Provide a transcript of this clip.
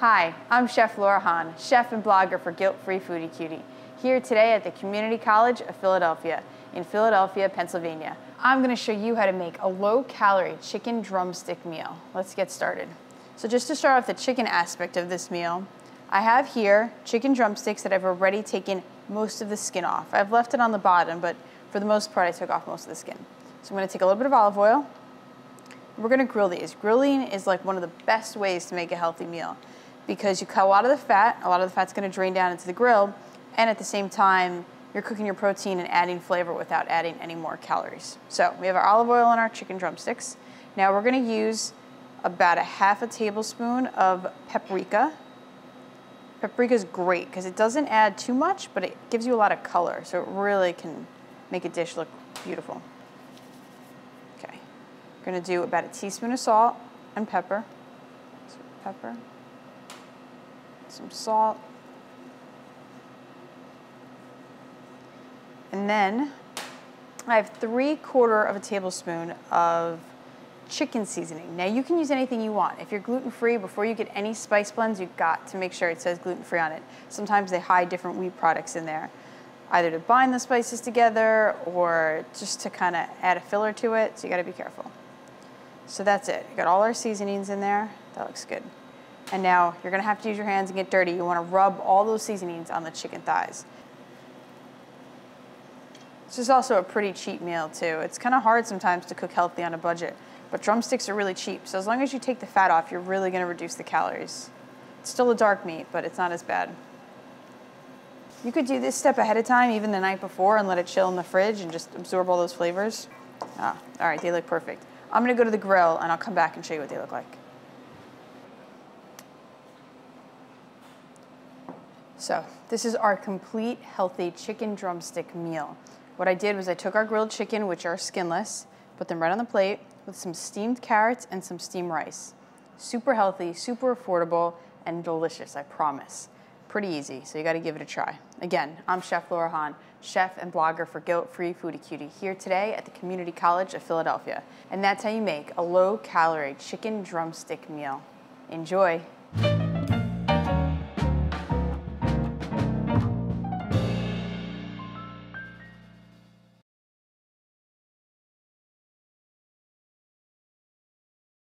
Hi, I'm Chef Laura Hahn, chef and blogger for Guilt Free Foodie Cutie, here today at the Community College of Philadelphia in Philadelphia, Pennsylvania. I'm going to show you how to make a low-calorie chicken drumstick meal. Let's get started. So just to start off the chicken aspect of this meal, I have here chicken drumsticks that I've already taken most of the skin off. I've left it on the bottom, but for the most part, I took off most of the skin. So I'm going to take a little bit of olive oil. We're going to grill these. Grilling is like one of the best ways to make a healthy meal because you cut a lot of the fat, a lot of the fat's going to drain down into the grill, and at the same time, you're cooking your protein and adding flavor without adding any more calories. So we have our olive oil and our chicken drumsticks. Now we're going to use about a half a tablespoon of paprika. Paprika is great because it doesn't add too much, but it gives you a lot of color, so it really can make a dish look beautiful. Okay, we're going to do about a teaspoon of salt and pepper. pepper some salt. And then I have three quarter of a tablespoon of chicken seasoning. Now you can use anything you want. If you're gluten-free, before you get any spice blends, you've got to make sure it says gluten-free on it. Sometimes they hide different wheat products in there, either to bind the spices together or just to kind of add a filler to it, so you gotta be careful. So that's it. got all our seasonings in there. That looks good. And now you're gonna have to use your hands and get dirty. You wanna rub all those seasonings on the chicken thighs. This is also a pretty cheap meal too. It's kind of hard sometimes to cook healthy on a budget, but drumsticks are really cheap. So as long as you take the fat off, you're really gonna reduce the calories. It's still a dark meat, but it's not as bad. You could do this step ahead of time, even the night before, and let it chill in the fridge and just absorb all those flavors. Ah, all right, they look perfect. I'm gonna go to the grill and I'll come back and show you what they look like. So this is our complete healthy chicken drumstick meal. What I did was I took our grilled chicken, which are skinless, put them right on the plate with some steamed carrots and some steamed rice. Super healthy, super affordable, and delicious, I promise. Pretty easy, so you gotta give it a try. Again, I'm Chef Laura Hahn, chef and blogger for Guilt Free Foodie Cutie, here today at the Community College of Philadelphia. And that's how you make a low-calorie chicken drumstick meal. Enjoy.